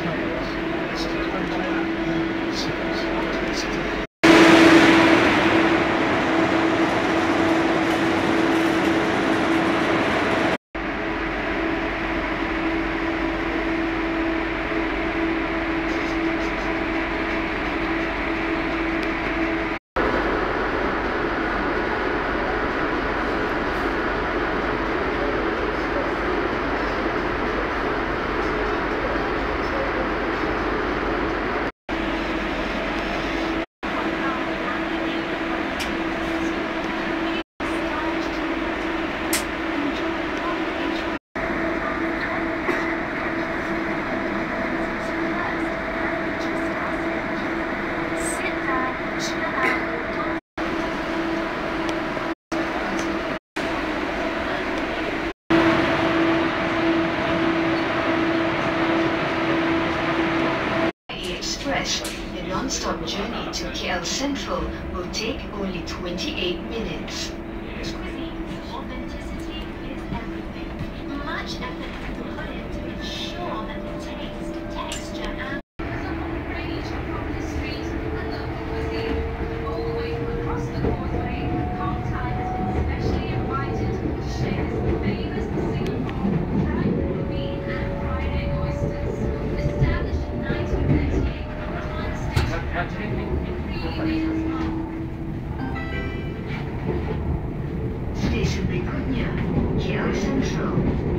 it's Thank you. Station berikutnya, KL Central.